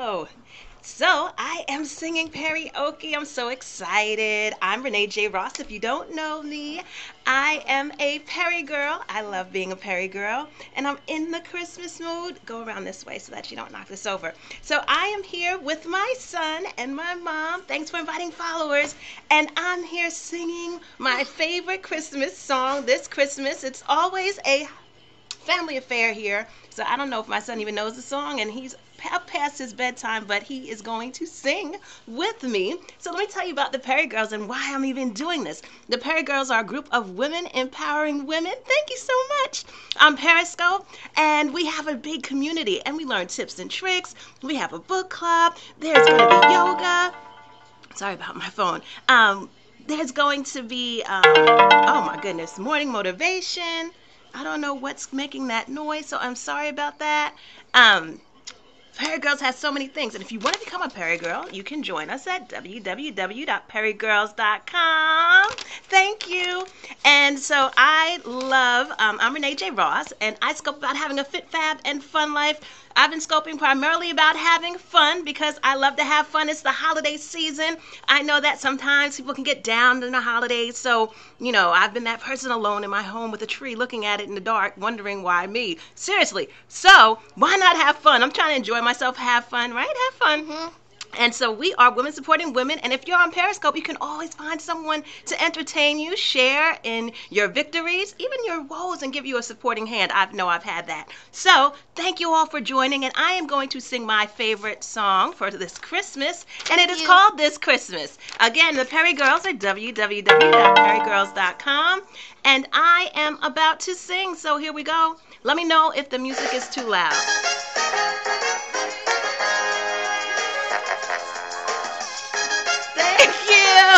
Oh, so I am singing karaoke. I'm so excited. I'm Renee J. Ross. If you don't know me, I am a PeriGirl. I love being a PeriGirl, and I'm in the Christmas mood. Go around this way so that you don't knock this over. So I am here with my son and my mom. Thanks for inviting followers. And I'm here singing my favorite Christmas song this Christmas. It's always a family affair here. So I don't know if my son even knows the song, and he's past his bedtime, but he is going to sing with me. So let me tell you about the PeriGirls and why I'm even doing this. The PeriGirls are a group of women empowering women. Thank you so much. I'm Periscope, and we have a big community, and we learn tips and tricks. We have a book club. There's going to be yoga. Sorry about my phone. Um, there's going to be, um, oh my goodness, morning motivation. I don't know what's making that noise, so I'm sorry about that. Um, PeriGirls has so many things. And if you want to become a PeriGirl, you can join us at www.perigirls.com. So I love, um, I'm Renee J. Ross, and I scope about having a fit, fab, and fun life I've been scoping primarily about having fun because I love to have fun. It's the holiday season. I know that sometimes people can get down in the holidays. So, you know, I've been that person alone in my home with a tree looking at it in the dark, wondering why me. Seriously. So, why not have fun? I'm trying to enjoy myself, have fun, right? Have fun. Mm-hmm. And so we are women supporting women. And if you're on Periscope, you can always find someone to entertain you, share in your victories, even your woes, and give you a supporting hand. I know I've had that. So thank you all for joining. And I am going to sing my favorite song for this Christmas. And it is called This Christmas. Again, the PeriGirls are www.perigirls.com. And I am about to sing. So here we go. Let me know if the music is too loud.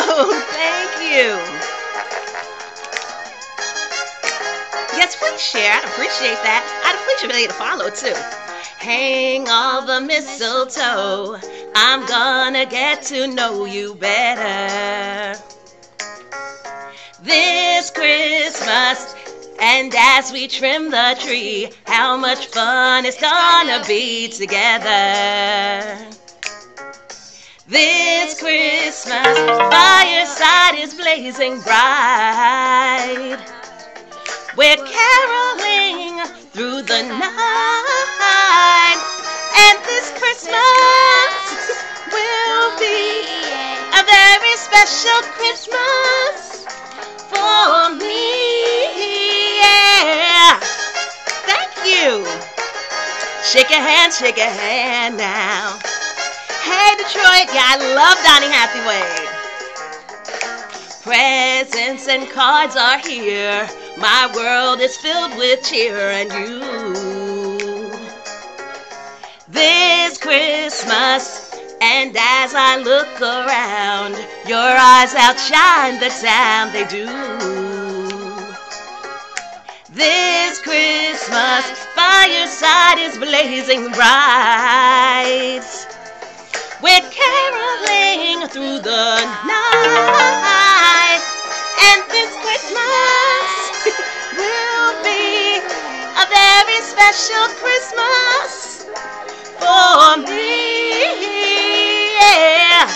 Thank you. Yes, please share. I'd appreciate that. I'd appreciate a follow too. Hang all the mistletoe. I'm gonna get to know you better. This Christmas, and as we trim the tree, how much fun it's gonna be together. This Christmas, fireside is blazing bright. We're caroling through the night. And this Christmas will be a very special Christmas for me. Yeah. Thank you. Shake your hand, shake your hand now. Hey, Detroit. Yeah, I love Donny Hathaway. Presents and cards are here. My world is filled with cheer and you. This Christmas, and as I look around, your eyes outshine the town they do. This Christmas, fireside is blazing bright. We're caroling through the night. And this Christmas will be a very special Christmas for me. Yeah.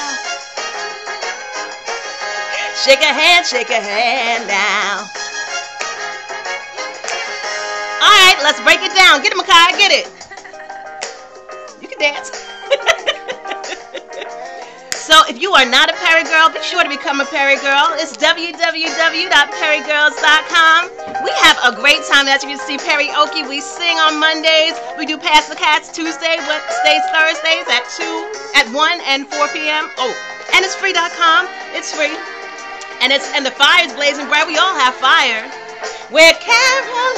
Shake a hand, shake a hand now. All right, let's break it down. Get it, Makai, get it. You can dance. So if you are not a PeriGirl, be sure to become a PeriGirl. It's www.perigirls.com. We have a great time. As you can see, karaoke. We sing on Mondays. We do Pass the Cast Tuesday, Wednesdays, Thursdays at 2, at 1 and 4 p.m. Oh, and it's free.com. It's free. And it's and the fire is blazing bright. We all have fire. We're caroling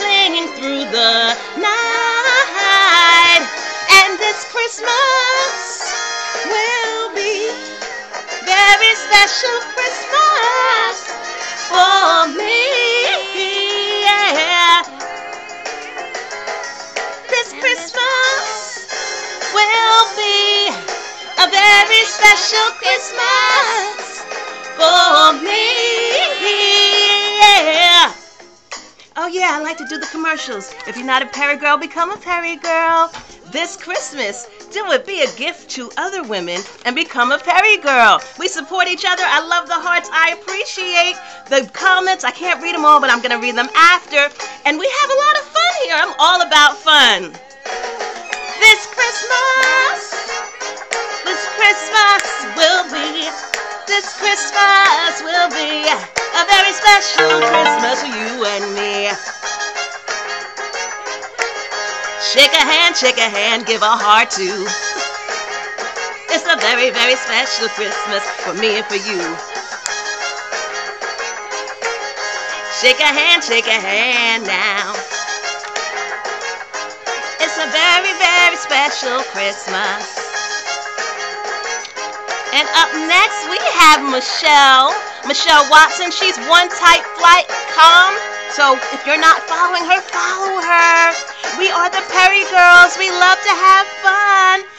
special Christmas for me. Yeah. Oh yeah, I like to do the commercials. If you're not a PeriGirl, become a PeriGirl. This Christmas, do it. Be a gift to other women and become a PeriGirl. We support each other. I love the hearts. I appreciate the comments. I can't read them all, but I'm going to read them after. And we have a lot of fun here. I'm all about fun. This a very special Christmas for you and me. Shake a hand, shake a hand, give a heart to. It's a very, very special Christmas for me and for you. Shake a hand, shake a hand now. It's a very, very special Christmas. And up next we have Michelle. Michelle Watson. She's one type flight com. So if you're not following her, follow her. We are the PeriGirls. We love to have fun.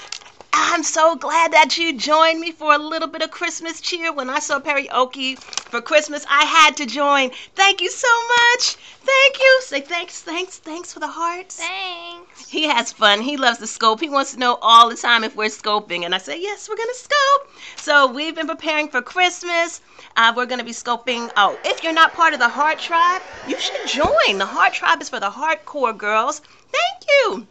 I'm so glad that you joined me for a little bit of Christmas cheer. When I saw Perry for Christmas, I had to join. Thank you so much. Thank you. Say thanks, thanks, thanks for the hearts. Thanks. He has fun. He loves the scope. He wants to know all the time if we're scoping. And I say, yes, we're going to scope. So we've been preparing for Christmas. Uh, we're going to be scoping. Oh, if you're not part of the Heart Tribe, you should join. The Heart Tribe is for the hardcore girls. Thank you.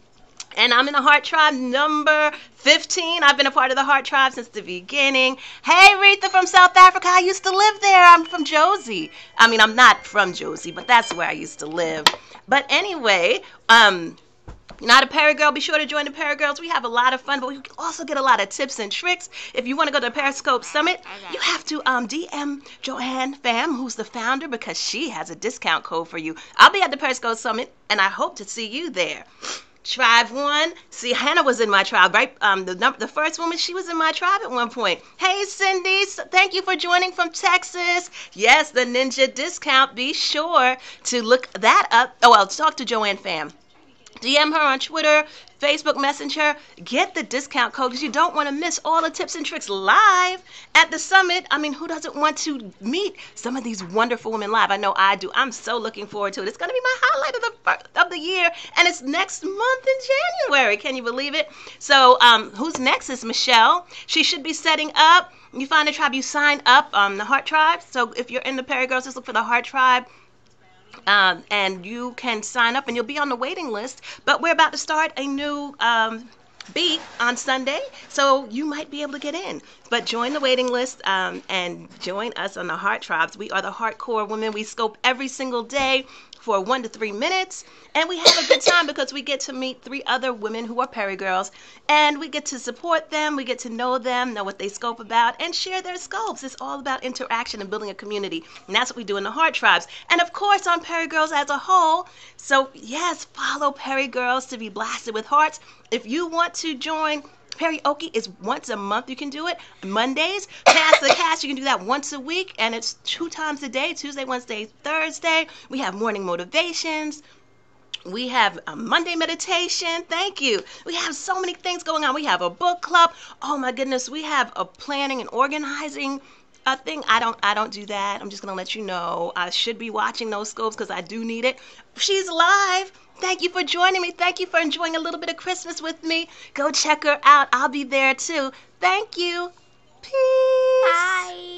And I'm in the Heart Tribe number 15. I've been a part of the Heart Tribe since the beginning. Hey, Retha from South Africa. I used to live there. I'm from Jozi. I mean, I'm not from Jozi, but that's where I used to live. But anyway, um, you're not a PeriGirl, be sure to join the PeriGirls. We have a lot of fun, but we also get a lot of tips and tricks. If you want to go to the Periscope Summit, you have to um, DM Joanne Pham, who's the founder, because she has a discount code for you. I'll be at the Periscope Summit, and I hope to see you there. Tribe one. See, Hannah was in my tribe, right? Um, the number, the first woman, she was in my tribe at one point. Hey, Cindy, thank you for joining from Texas. Yes, the Ninja discount. Be sure to look that up. Oh, well, talk to Joanne Pham. DM her on Twitter, Facebook Messenger. Get the discount code because you don't want to miss all the tips and tricks live at the summit. I mean, who doesn't want to meet some of these wonderful women live? I know I do. I'm so looking forward to it. It's going to be my highlight of the of the year, and it's next month in January. Can you believe it? So, um, who's next is Michelle. She should be setting up. You find a tribe, you sign up, um, the Heart Tribe. So if you're in the PeriGirls, just look for the Heart Tribe um, and you can sign up and you'll be on the waiting list. But we're about to start a new um, beat on Sunday, so you might be able to get in. But join the waiting list um, and join us on the Heart Tribes. We are the hardcore women. We scope every single day for one to three minutes. And we have a good time because we get to meet three other women who are PeriGirls. And we get to support them, we get to know them, know what they scope about, and share their scopes. It's all about interaction and building a community. And that's what we do in the Heart Tribes. And of course, on PeriGirls as a whole. So, yes, follow PeriGirls to be blasted with hearts. If you want to join, Peri-Oke is once a month. You can do it Mondays. Pass the cast. You can do that once a week, and it's two times a day: Tuesday, Wednesday, Thursday. We have morning motivations. We have a Monday meditation. Thank you. We have so many things going on. We have a book club. Oh my goodness, we have a planning and organizing a thing. I don't I don't do that. I'm just gonna let you know. I should be watching those scopes because I do need it. She's live. Thank you for joining me. Thank you for enjoying a little bit of Christmas with me. Go check her out. I'll be there too. Thank you. Peace. Bye.